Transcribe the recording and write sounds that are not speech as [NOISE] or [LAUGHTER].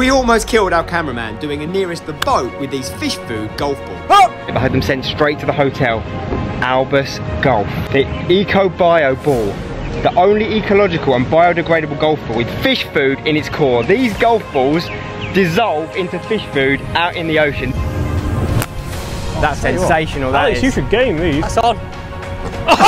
We almost killed our cameraman doing a nearest the boat with these fish food golf balls. I had them sent straight to the hotel. Albus Golf. The Eco Bio ball. The only ecological and biodegradable golf ball with fish food in its core. These golf balls dissolve into fish food out in the ocean. That's sensational, that Alex, you should game these. That's on. [LAUGHS]